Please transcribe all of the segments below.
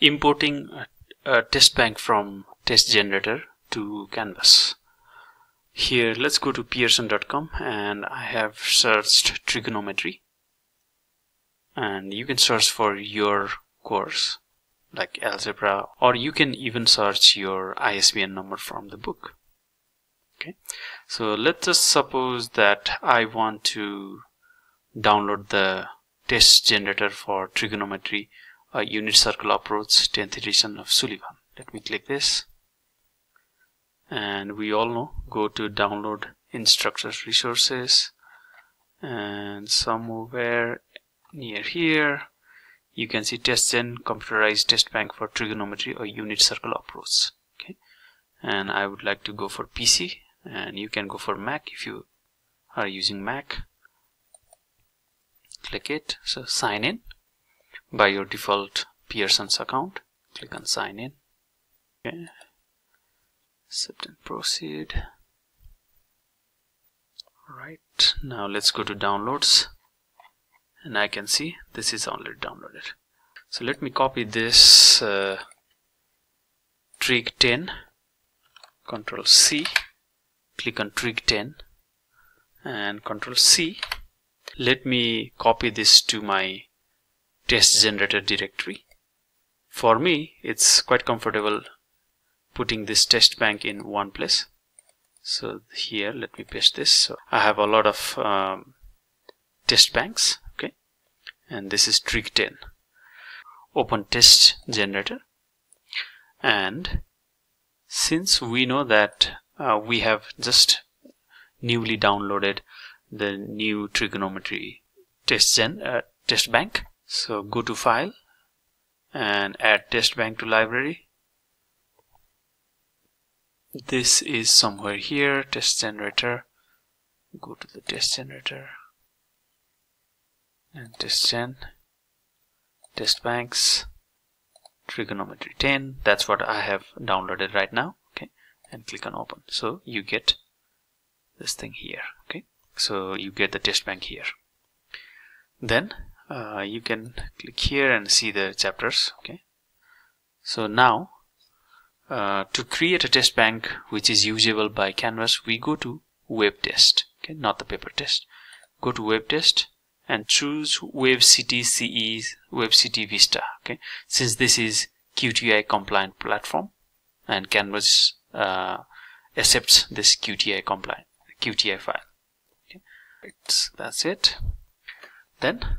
importing a, a test bank from test generator to canvas. Here let's go to pearson.com and I have searched trigonometry. And you can search for your course like algebra or you can even search your ISBN number from the book. Okay. So let's just suppose that I want to download the test generator for trigonometry a unit circle approach 10th edition of Sullivan. Let me click this. And we all know go to download instructors resources. And somewhere near here you can see test testgen computerized test bank for trigonometry or unit circle approach. Okay. And I would like to go for PC and you can go for Mac if you are using Mac. Click it. So sign in by your default Pearson's account. Click on sign in. Okay. Accept and proceed. Right now let's go to downloads. And I can see this is already downloaded. So let me copy this uh, trig 10 control C click on trig 10 and control C. Let me copy this to my test generator directory. For me it's quite comfortable putting this test bank in one place. So here let me paste this. So I have a lot of um, test banks okay? And this is trig 10 open test generator. And since we know that uh, we have just newly downloaded the new trigonometry test gen uh, test bank so go to file and add test bank to library. This is somewhere here test generator. Go to the test generator and test gen test banks trigonometry 10 that's what I have downloaded right now okay? And click on open. So you get this thing here okay? So you get the test bank here. Then uh, you can click here and see the chapters okay? So now uh, to create a test bank which is usable by canvas we go to web test okay? Not the paper test. Go to web test and choose WebCT CE WebCT Vista okay? Since this is QTI compliant platform and canvas uh, accepts this QTI compliant QTI file okay? That's it. Then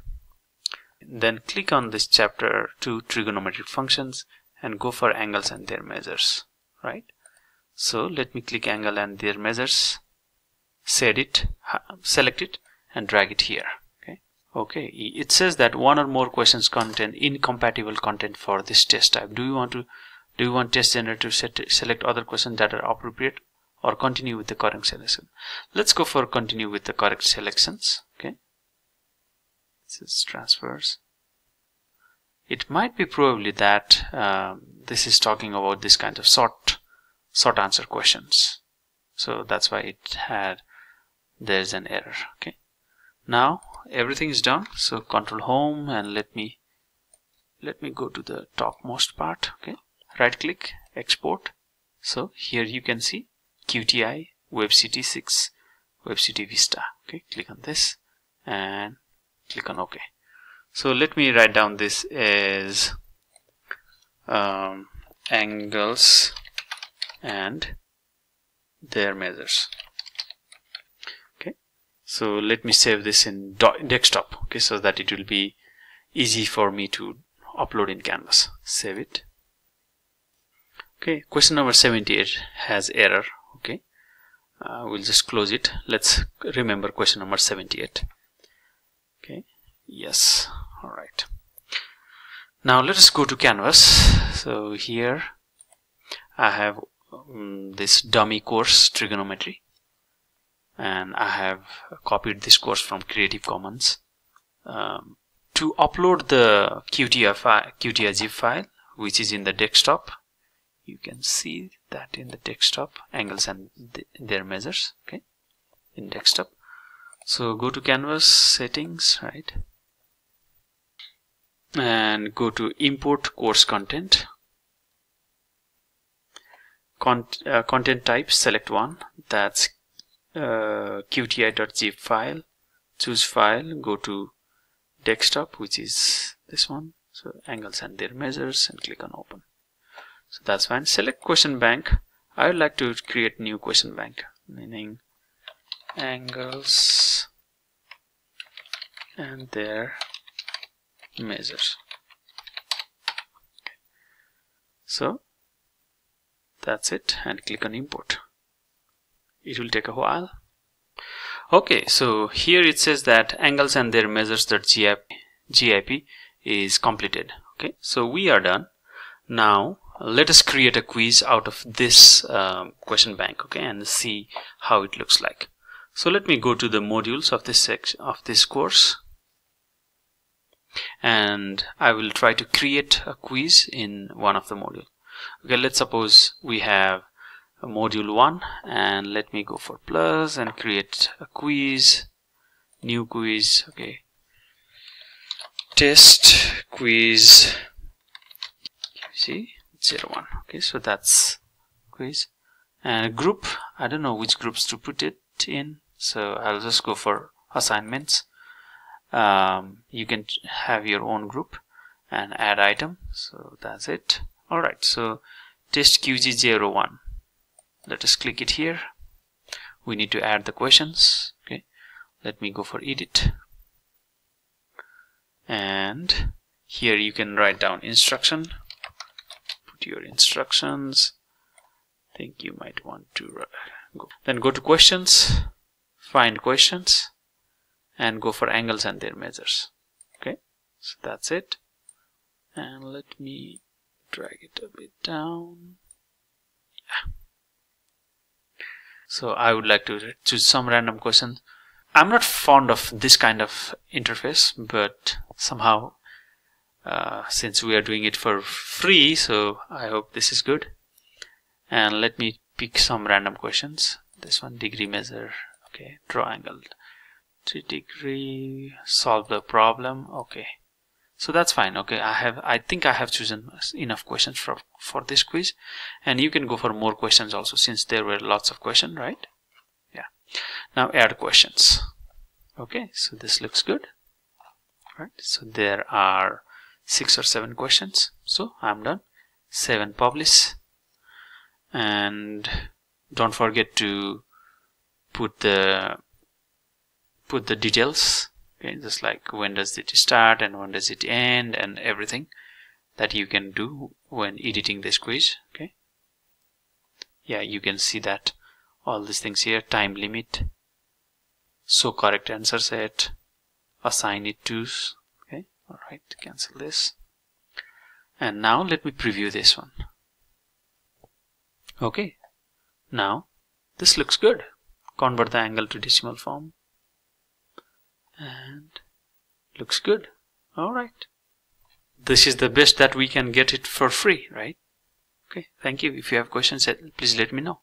then click on this chapter 2 trigonometric functions and go for angles and their measures right? So let me click angle and their measures set it select it and drag it here okay? Okay it says that one or more questions contain incompatible content for this test type. Do you want to do you want test generator to set, select other questions that are appropriate or continue with the correct selection? Let's go for continue with the correct selections okay this is transfers. It might be probably that um, this is talking about this kind of short short answer questions. So that's why it had there's an error okay? Now everything is done so control home and let me let me go to the topmost part okay? Right click export. So here you can see QTI WebCT 6 WebCT Vista okay? Click on this and click on OK so let me write down this as um, angles and their measures. Okay. So let me save this in desktop. Okay. So that it will be easy for me to upload in canvas. Save it. Okay. Question number 78 has error. Okay. Uh, we'll just close it. Let's remember question number 78 okay yes. All right. Now let us go to canvas. So here I have um, this dummy course trigonometry. And I have copied this course from Creative Commons. Um, to upload the QTI zip file which is in the desktop you can see that in the desktop angles and th their measures okay in desktop. So go to canvas settings right and go to import course content. Con uh, content type select one. That's uh, qti.zip file. Choose file. Go to desktop which is this one. So angles and their measures and click on open. So that's fine. Select question bank. I would like to create new question bank meaning angles and their measures so that's it and click on import. It will take a while. Okay so here it says that angles and their measures.gip GIP is completed. Okay so we are done. Now let us create a quiz out of this um, question bank okay and see how it looks like. So let me go to the modules of this section of this course and I will try to create a quiz in one of the module. Okay let's suppose we have a module 1 and let me go for plus and create a quiz new quiz okay. Test quiz. See 01 okay so that's quiz. And group I don't know which groups to put it in so I'll just go for assignments um, you can have your own group and add item. So that's it. Alright so test qg01 let us click it here. We need to add the questions. Okay let me go for edit. And here you can write down instruction. Put your instructions. Think you might want to go. Then go to questions. Find questions and go for angles and their measures. Okay so that's it. And let me drag it a bit down. Yeah. So I would like to choose some random question. I'm not fond of this kind of interface but somehow uh, since we are doing it for free so I hope this is good. And let me pick some random questions. This one degree measure. Okay draw angle 3 degree solve the problem okay. So that's fine okay. I have I think I have chosen enough questions for for this quiz. And you can go for more questions also since there were lots of questions right? Yeah. Now add questions. Okay so this looks good. Right so there are six or seven questions. So I'm done. Seven publish. And don't forget to put the put the details okay just like when does it start and when does it end and everything that you can do when editing this quiz okay? Yeah you can see that all these things here time limit so correct answer set assign it to okay all right cancel this. And now let me preview this one. Okay now this looks good. Convert the angle to decimal form and looks good. All right. This is the best that we can get it for free right? Okay thank you. If you have questions please let me know